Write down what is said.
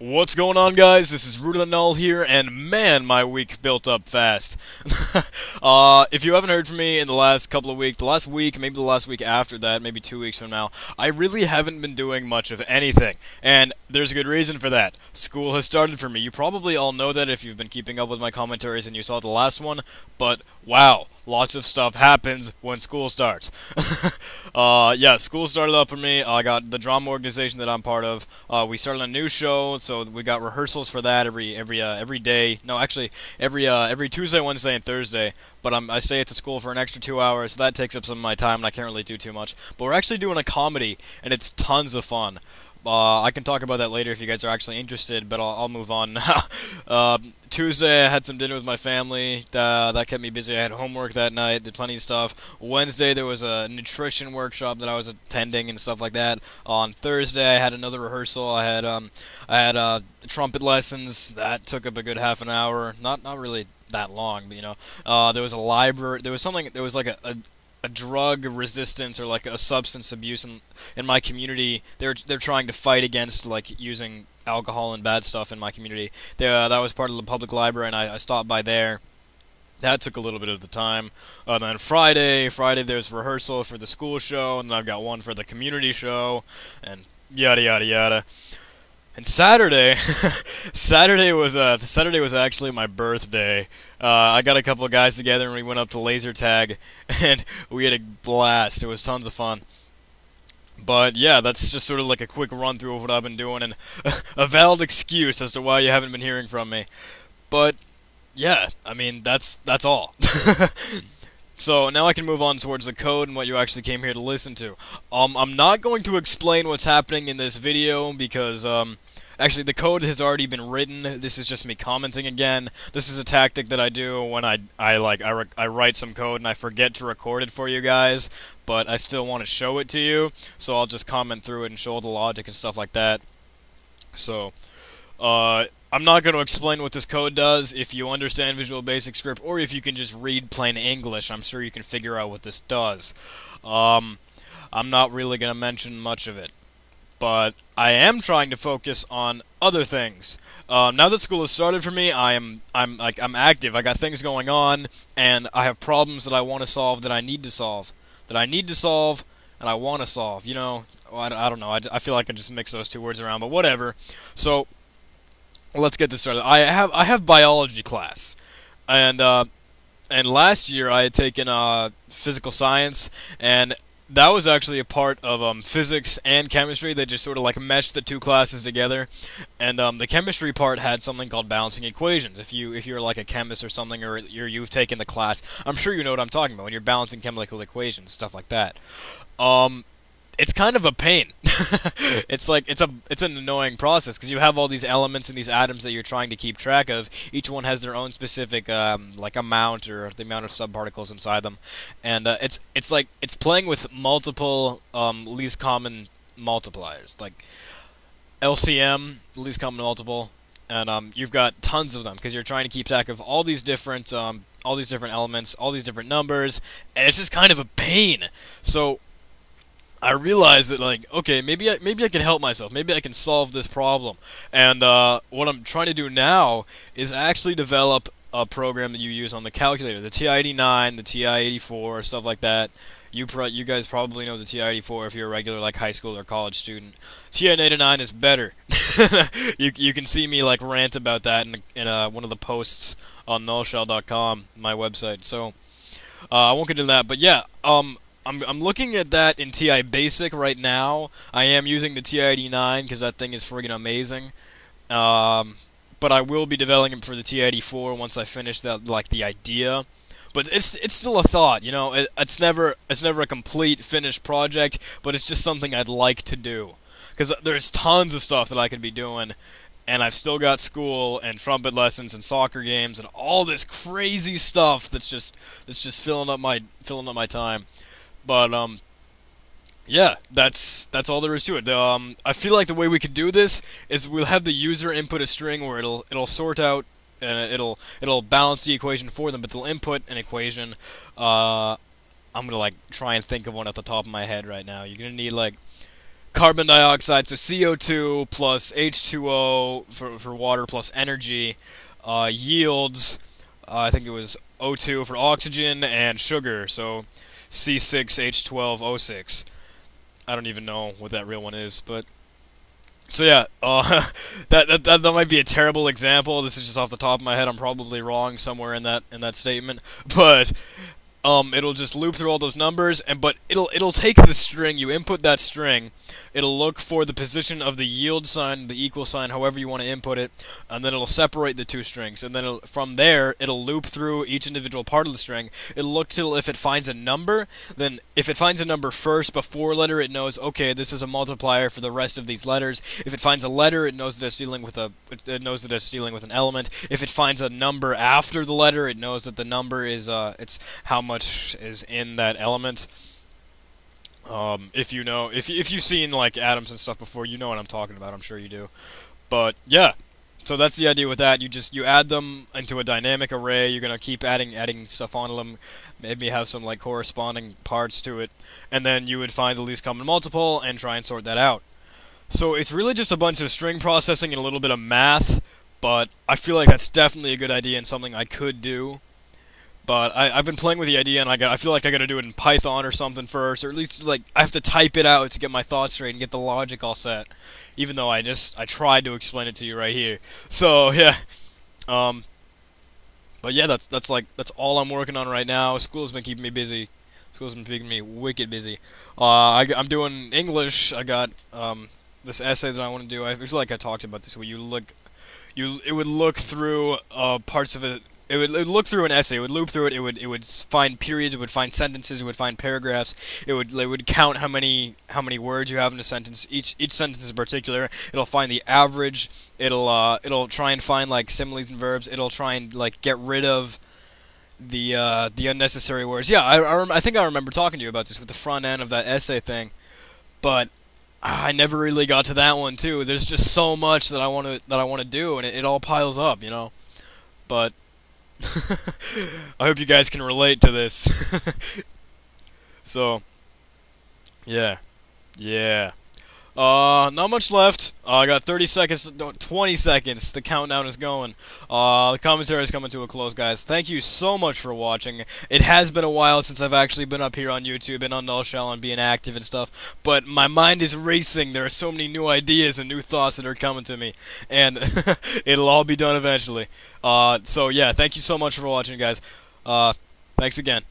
What's going on, guys? This is Rudy Null here, and man, my week built up fast. uh, if you haven't heard from me in the last couple of weeks, the last week, maybe the last week after that, maybe two weeks from now, I really haven't been doing much of anything, and there's a good reason for that. School has started for me. You probably all know that if you've been keeping up with my commentaries and you saw the last one, but wow, lots of stuff happens when school starts. uh, yeah, school started up for me. I got the drama organization that I'm part of. Uh, we started a new show, so we got rehearsals for that every every uh, every day. No, actually, every uh, every Tuesday, Wednesday, and Thursday. But I'm, I stay at the school for an extra two hours, so that takes up some of my time, and I can't really do too much. But we're actually doing a comedy, and it's tons of fun. Uh, I can talk about that later if you guys are actually interested, but I'll, I'll move on uh, Tuesday, I had some dinner with my family. Uh, that kept me busy. I had homework that night, did plenty of stuff. Wednesday, there was a nutrition workshop that I was attending and stuff like that. On Thursday, I had another rehearsal. I had um, I had uh, trumpet lessons. That took up a good half an hour. Not not really that long, but you know, uh, there was a library. There was something. There was like a, a a drug resistance or like a substance abuse in in my community. They're they're trying to fight against like using alcohol and bad stuff in my community. Uh, that was part of the public library, and I, I stopped by there. That took a little bit of the time. Uh, then Friday, Friday there's rehearsal for the school show, and then I've got one for the community show, and yada yada yada. And Saturday, Saturday was uh, Saturday was actually my birthday. Uh, I got a couple of guys together and we went up to laser tag, and we had a blast. It was tons of fun. But yeah, that's just sort of like a quick run through of what I've been doing and a valid excuse as to why you haven't been hearing from me. But yeah, I mean that's that's all. so now I can move on towards the code and what you actually came here to listen to. Um, I'm not going to explain what's happening in this video because um, Actually, the code has already been written. This is just me commenting again. This is a tactic that I do when I, I like I, I write some code and I forget to record it for you guys, but I still want to show it to you. So I'll just comment through it and show the logic and stuff like that. So, uh, I'm not going to explain what this code does. If you understand Visual Basic Script, or if you can just read plain English, I'm sure you can figure out what this does. Um, I'm not really going to mention much of it but I am trying to focus on other things. Um, now that school has started for me, I am I'm like I'm active. I got things going on, and I have problems that I want to solve that I need to solve, that I need to solve, and I want to solve. You know, I, I don't know. I, I feel like I just mix those two words around, but whatever. So let's get this started. I have I have biology class, and uh, and last year I had taken uh, physical science, and that was actually a part of um, physics and chemistry. They just sort of like meshed the two classes together, and um, the chemistry part had something called balancing equations. If you if you're like a chemist or something, or you're, you've taken the class, I'm sure you know what I'm talking about when you're balancing chemical equations, stuff like that. Um, it's kind of a pain. it's like it's a it's an annoying process because you have all these elements and these atoms that you're trying to keep track of. Each one has their own specific um, like amount or the amount of subparticles inside them, and uh, it's it's like it's playing with multiple um, least common multipliers like LCM least common multiple, and um, you've got tons of them because you're trying to keep track of all these different um, all these different elements, all these different numbers, and it's just kind of a pain. So I realized that like okay maybe I, maybe I can help myself. Maybe I can solve this problem. And uh, what I'm trying to do now is actually develop a program that you use on the calculator the TI-89 the TI-84 stuff like that. You pro you guys probably know the TI-84 if you're a regular like high school or college student. TI-89 is better. You, you can see me like rant about that in, in uh, one of the posts on nullshell.com my website. So uh, I won't get into that. But yeah um I'm, I'm looking at that in TI Basic right now. I am using the TI-89 because that thing is friggin' amazing. Um, but I will be developing for the TI-84 once I finish that, like the idea. But it's it's still a thought, you know. It, it's never it's never a complete finished project, but it's just something I'd like to do. Because there's tons of stuff that I could be doing, and I've still got school and trumpet lessons and soccer games and all this crazy stuff that's just that's just filling up my filling up my time. But um, yeah, that's that's all there is to it. Um, I feel like the way we could do this is we'll have the user input a string where it'll it'll sort out and it'll it'll balance the equation for them, but they'll input an equation. Uh, I'm gonna like try and think of one at the top of my head right now. You're gonna need like carbon dioxide, so CO2 plus H2O for, for water plus energy uh, yields, uh, I think it was O2 for oxygen and sugar, so C6H12O6. I don't even know what that real one is, but so yeah, uh, that, that, that that might be a terrible example. This is just off the top of my head. I'm probably wrong somewhere in that in that statement, but um, it'll just loop through all those numbers, and but it'll it'll take the string. You input that string, it'll look for the position of the yield sign, the equal sign, however you want to input it, and then it'll separate the two strings. And then from there, it'll loop through each individual part of the string. It'll look till if it finds a number, then if it finds a number first before letter, it knows okay, this is a multiplier for the rest of these letters. If it finds a letter, it knows that it's dealing with a it knows that it's dealing with an element. If it finds a number after the letter, it knows that the number is uh it's how much is in that element. Um, if you know, if if you've seen like atoms and stuff before, you know what I'm talking about. I'm sure you do. But yeah, so that's the idea with that. You just you add them into a dynamic array. You're gonna keep adding adding stuff onto them. Maybe have some like corresponding parts to it, and then you would find the least common multiple and try and sort that out. So it's really just a bunch of string processing and a little bit of math, but I feel like that's definitely a good idea and something I could do. But I, have been playing with the idea, and I, got, I feel like I got to do it in Python or something first, or at least like I have to type it out to get my thoughts straight and get the logic all set. Even though I just I tried to explain it to you right here. So yeah, um, but yeah, that's that's like that's all I'm working on right now. School's been keeping me busy. School's been keeping me wicked busy. Uh, I, am doing English. I got um, this essay that I want to do. I feel like I talked about this. Where you look, you it would look through uh, parts of it it would, it would, look through an essay. It would loop through it. It would it would find periods. It would find sentences. It would find paragraphs. It would it would count how many how many words you have in a sentence. Each each sentence in particular. It'll find the average. It'll uh it'll try and find like similes and verbs. It'll try and like get rid of the uh, the unnecessary words. Yeah, I, I, I think I remember talking to you about this with the front end of that essay thing, but I never really got to that one too. There's just so much that I want to that I want to do, and it, it all piles up, you know. But I hope you guys can relate to this. so, yeah. Yeah. Uh, not much left. Uh, I got 30 seconds, 20 seconds. The countdown is going. Uh, the commentary is coming to a close, guys. Thank you so much for watching. It has been a while since I've actually been up here on YouTube and on Nullshell and being active and stuff, but my mind is racing. There are so many new ideas and new thoughts that are coming to me, and it'll all be done eventually. Uh, so yeah, thank you so much for watching, guys. Uh, thanks again.